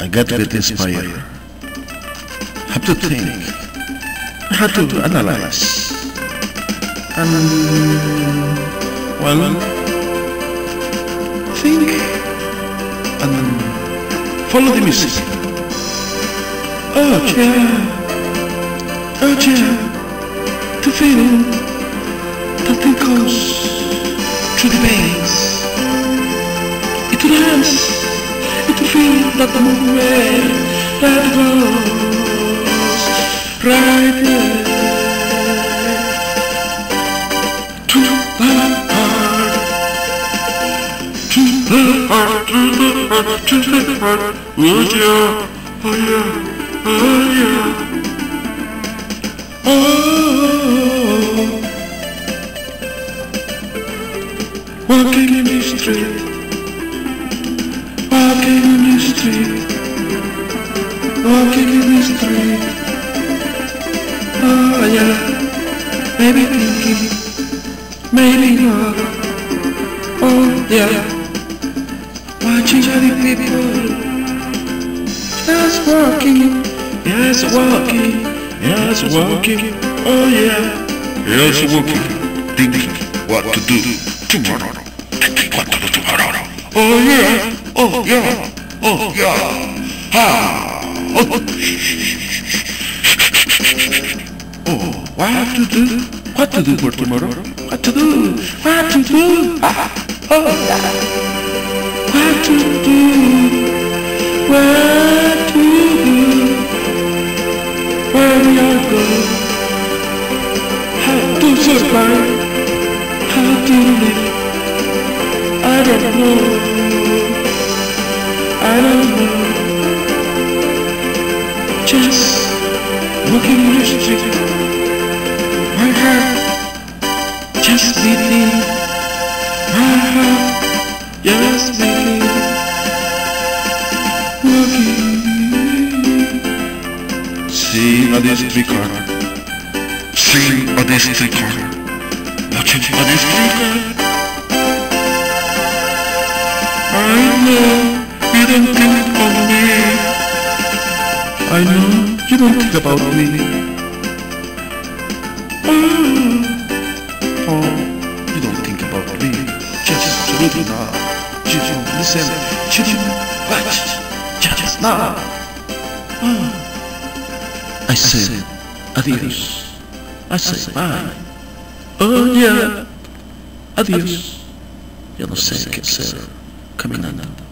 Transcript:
I got to get inspired. Have to think. I have to analyze. And, well, think and then follow the music. Oh, yeah. Oh, yeah. To feel that thing goes to the veins. That the movement that goes right there. To the heart. To the heart. To the heart. To the heart. Oh yeah. Oh yeah. Oh yeah. Oh. Walking in the street, walking in the street, walking in the street. Oh yeah, maybe thinking, maybe not. Oh yeah, watching other people, just walking, yes walking, yes walking. Oh yeah, yes walking, thinking what to do tomorrow. Thinking what to do tomorrow. Oh yeah, oh yeah, oh yeah. Ah, oh. Oh, what to do? What to do for tomorrow? What to do? What to do? Ah, oh yeah. What to do? What to do? Where we are going? How to survive? How to live? I don't know. Don't. Just street. My heart just beating. My heart just beating. Walking. Seeing a district car. Seeing a district car. Watching a district car. I know you don't think of me. I know you don't think about me. Oh, oh, you don't think about me. Just not. You don't listen. Don't watch. Just now. Oh. I said adios. I said bye. Oh yeah. Adios. Yo no sé qué hacer caminando.